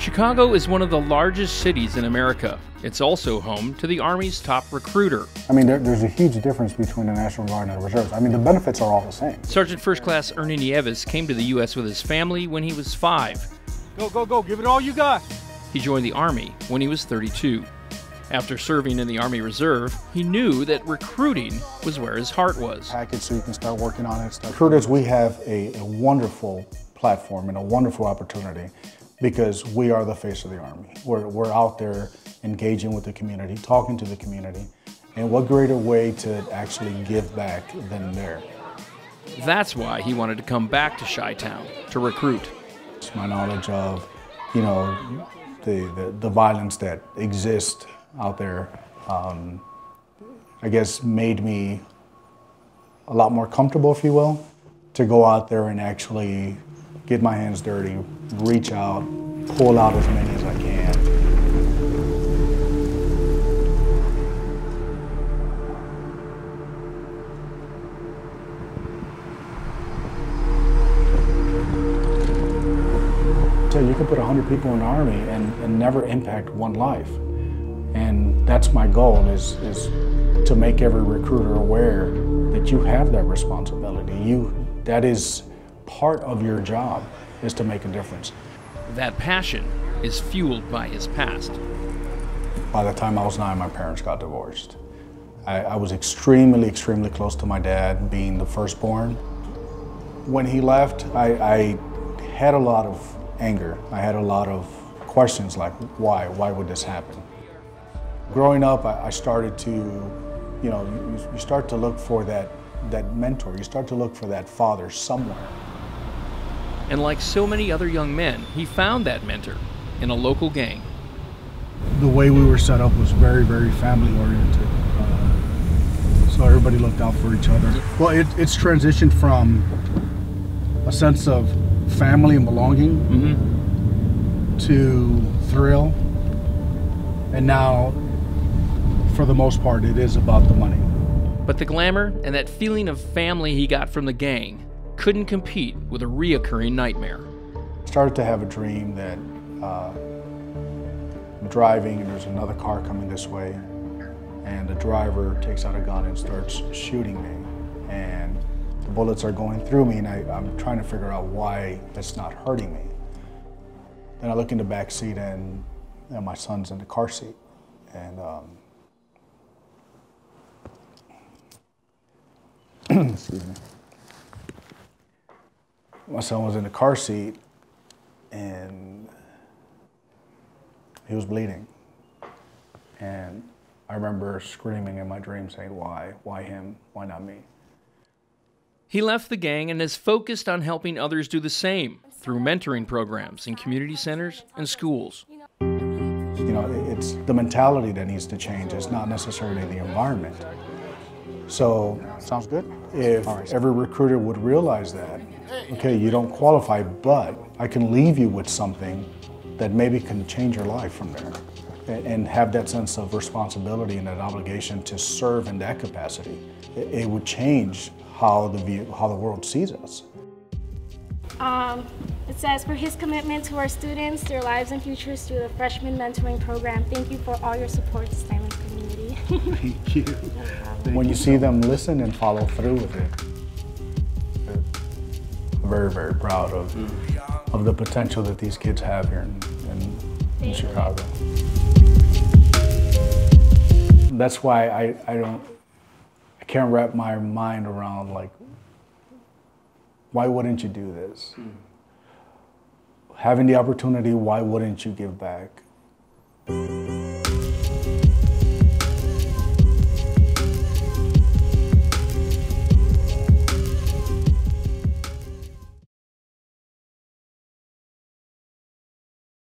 Chicago is one of the largest cities in America. It's also home to the Army's top recruiter. I mean, there, there's a huge difference between the National Guard and the Reserves. I mean, the benefits are all the same. Sergeant First Class Ernie Nieves came to the U.S. with his family when he was five. Go, go, go, give it all you got. He joined the Army when he was 32. After serving in the Army Reserve, he knew that recruiting was where his heart was. Package so you can start working on it. Recruiters, we have a, a wonderful platform and a wonderful opportunity because we are the face of the Army. We're, we're out there engaging with the community, talking to the community, and what greater way to actually give back than there. That's why he wanted to come back to Chi-Town to recruit. It's my knowledge of, you know, the, the, the violence that exists out there, um, I guess made me a lot more comfortable, if you will, to go out there and actually get my hands dirty, reach out, pull out as many as I can. So you can put 100 people in the Army and, and never impact one life. And that's my goal is, is to make every recruiter aware that you have that responsibility. You, that is part of your job is to make a difference. That passion is fueled by his past. By the time I was nine, my parents got divorced. I, I was extremely, extremely close to my dad, being the firstborn. When he left, I, I had a lot of anger. I had a lot of questions like, why? Why would this happen? Growing up, I, I started to, you know, you, you start to look for that, that mentor. You start to look for that father somewhere. And like so many other young men, he found that mentor in a local gang. The way we were set up was very, very family oriented. Uh, so everybody looked out for each other. Well, it, it's transitioned from a sense of family and belonging Mm-hmm. to thrill. And now, for the most part, it is about the money. But the glamour and that feeling of family he got from the gang couldn't compete with a reoccurring nightmare. I started to have a dream that uh, I'm driving and there's another car coming this way and the driver takes out a gun and starts shooting me and the bullets are going through me and I, I'm trying to figure out why it's not hurting me. Then I look in the back seat and, and my son's in the car seat and um, excuse me my son was in the car seat and he was bleeding. And I remember screaming in my dream saying, Why? Why him? Why not me? He left the gang and is focused on helping others do the same through mentoring programs in community centers and schools. You know, it's the mentality that needs to change. It's not necessarily the environment. So, sounds good. If every recruiter would realize that, okay, you don't qualify, but I can leave you with something that maybe can change your life from there. And have that sense of responsibility and that obligation to serve in that capacity. It would change how the view, how the world sees us. Um, it says, for his commitment to our students, their lives and futures through the freshman mentoring program, thank you for all your support to Steinmetz community. Thank you. when you see them listen and follow through with it, I'm very, very proud of, mm. of the potential that these kids have here in, in, in Chicago. That's why I, I don't, I can't wrap my mind around like, why wouldn't you do this? Mm. Having the opportunity, why wouldn't you give back?